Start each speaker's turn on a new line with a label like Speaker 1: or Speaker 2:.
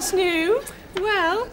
Speaker 1: What's new?
Speaker 2: Well,